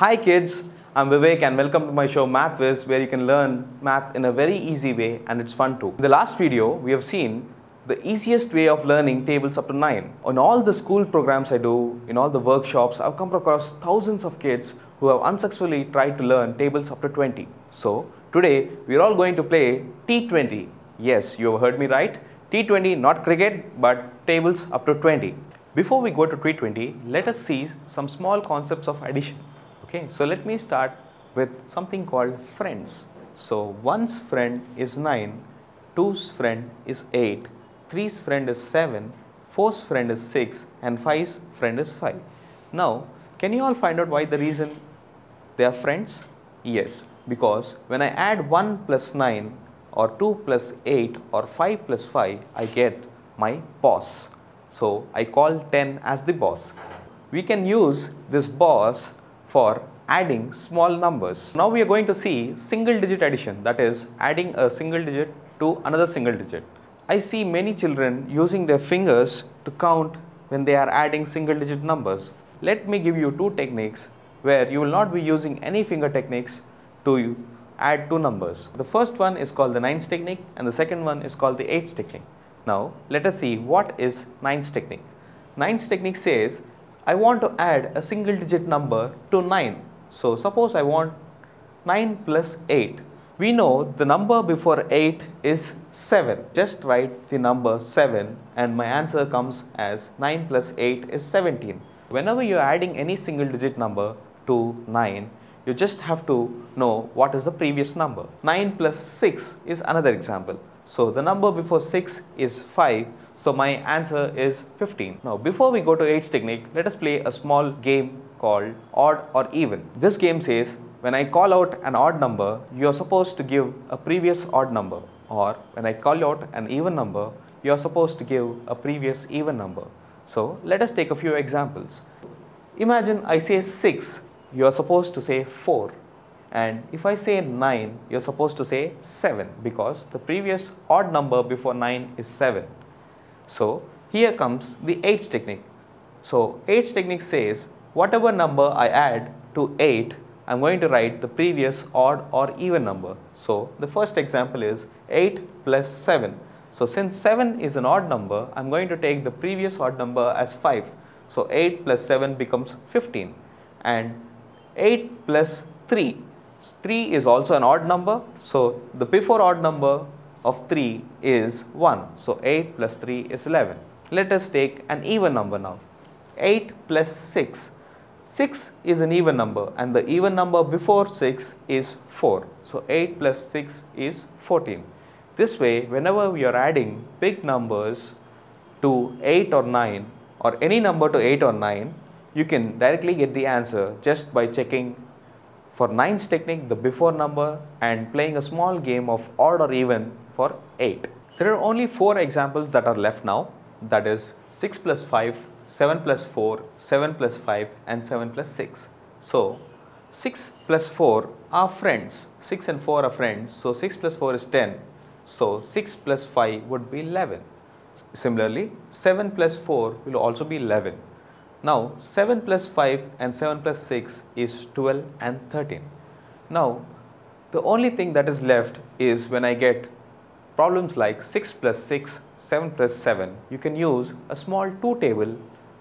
Hi kids, I'm Vivek and welcome to my show Mathwiz where you can learn math in a very easy way and it's fun too. In the last video, we have seen the easiest way of learning tables up to 9. On all the school programs I do, in all the workshops, I've come across thousands of kids who have unsuccessfully tried to learn tables up to 20. So today, we're all going to play T20. Yes, you have heard me right. T20, not cricket, but tables up to 20. Before we go to T20, let us see some small concepts of addition. Okay, so let me start with something called friends. So one's friend is 9, two's friend is 8, three's friend is 7, four's friend is 6 and five's friend is 5. Now, can you all find out why the reason they are friends? Yes, because when I add 1 plus 9 or 2 plus 8 or 5 plus 5, I get my boss. So I call 10 as the boss. We can use this boss for adding small numbers. Now we are going to see single digit addition that is adding a single digit to another single digit. I see many children using their fingers to count when they are adding single digit numbers. Let me give you two techniques where you will not be using any finger techniques to add two numbers. The first one is called the nines technique and the second one is called the eights technique. Now let us see what is nines technique. Nines technique says I want to add a single digit number to 9. So suppose I want 9 plus 8. We know the number before 8 is 7. Just write the number 7 and my answer comes as 9 plus 8 is 17. Whenever you are adding any single digit number to 9, you just have to know what is the previous number. 9 plus 6 is another example. So the number before 6 is 5. So my answer is 15. Now before we go to 8's technique, let us play a small game called odd or even. This game says when I call out an odd number, you are supposed to give a previous odd number or when I call out an even number, you are supposed to give a previous even number. So let us take a few examples. Imagine I say 6, you are supposed to say 4 and if I say 9, you're supposed to say 7 because the previous odd number before 9 is 7. So here comes the 8's technique. So 8's technique says whatever number I add to 8, I'm going to write the previous odd or even number. So the first example is 8 plus 7. So since 7 is an odd number, I'm going to take the previous odd number as 5. So 8 plus 7 becomes 15 and 8 plus 3 3 is also an odd number. So the before odd number of 3 is 1. So 8 plus 3 is 11. Let us take an even number now. 8 plus 6. 6 is an even number and the even number before 6 is 4. So 8 plus 6 is 14. This way whenever we are adding big numbers to 8 or 9 or any number to 8 or 9, you can directly get the answer just by checking for 9's technique the before number and playing a small game of odd or even for 8. There are only 4 examples that are left now that is 6 plus 5, 7 plus 4, 7 plus 5 and 7 plus 6. So 6 plus 4 are friends, 6 and 4 are friends so 6 plus 4 is 10. So 6 plus 5 would be 11. Similarly 7 plus 4 will also be 11. Now 7 plus 5 and 7 plus 6 is 12 and 13. Now the only thing that is left is when I get problems like 6 plus 6, 7 plus 7, you can use a small 2 table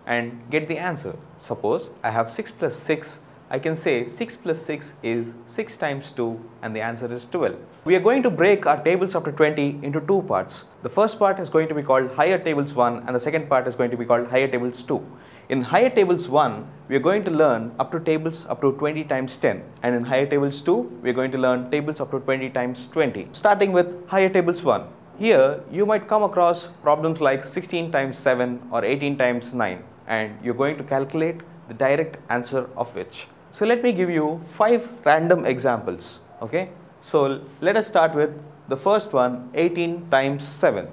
and get the answer. Suppose I have 6 plus 6 I can say 6 plus 6 is 6 times 2 and the answer is 12. We are going to break our tables up to 20 into two parts. The first part is going to be called higher tables 1 and the second part is going to be called higher tables 2. In higher tables 1, we are going to learn up to tables up to 20 times 10 and in higher tables 2, we are going to learn tables up to 20 times 20. Starting with higher tables 1. Here, you might come across problems like 16 times 7 or 18 times 9 and you're going to calculate the direct answer of which. So let me give you five random examples. Okay. So let us start with the first one 18 times 7.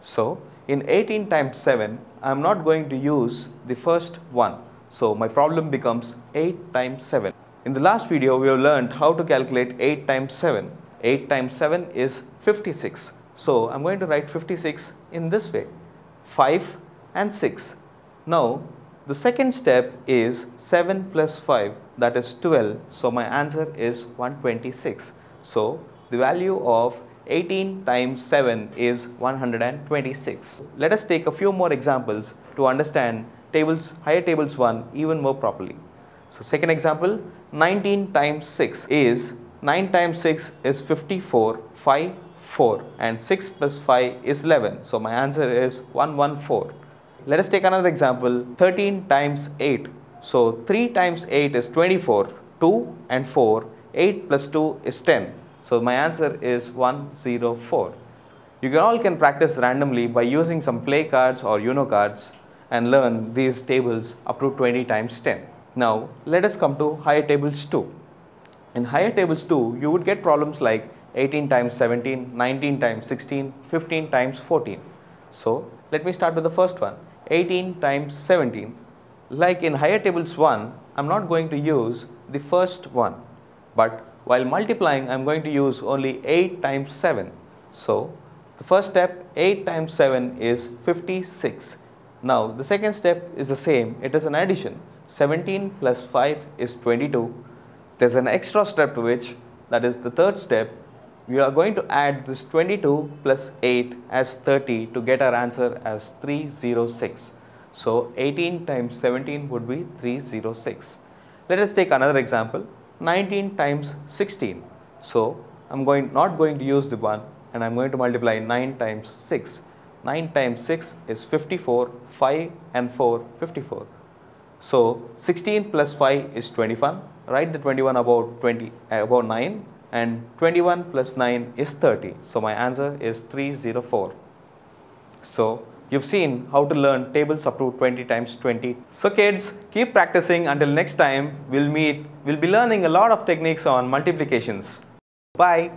So in 18 times 7 I am not going to use the first one. So my problem becomes 8 times 7. In the last video we have learned how to calculate 8 times 7. 8 times 7 is 56. So I'm going to write 56 in this way 5 and 6. Now The second step is 7 plus 5 that is 12. So my answer is 126. So the value of 18 times 7 is 126. Let us take a few more examples to understand tables, higher tables 1 even more properly. So second example, 19 times 6 is 9 times 6 is 54, 5, 4 and 6 plus 5 is 11. So my answer is 114. Let us take another example, 13 times 8. So 3 times 8 is 24, 2 and 4, 8 plus 2 is 10. So my answer is 104. You can all can practice randomly by using some play cards or Uno cards and learn these tables up to 20 times 10. Now let us come to higher tables 2. In higher tables 2, you would get problems like 18 times 17, 19 times 16, 15 times 14. So let me start with the first one, 18 times 17. Like in higher tables 1, I'm not going to use the first one, but while multiplying, I'm going to use only 8 times 7. So the first step, 8 times 7 is 56. Now the second step is the same, it is an addition. 17 plus 5 is 22. There's an extra step to which, that is the third step, we are going to add this 22 plus 8 as 30 to get our answer as 306. So 18 times 17 would be 306. Let us take another example, 19 times 16. So I'm going not going to use the 1 and I'm going to multiply 9 times 6. 9 times 6 is 54, 5 and 4, 54. So 16 plus 5 is 21. Write the 21 about 20 uh, about 9 and 21 plus 9 is 30. So my answer is 304. So you've seen how to learn tables up to 20 times 20. So kids, keep practicing until next time we'll meet. We'll be learning a lot of techniques on multiplications. Bye.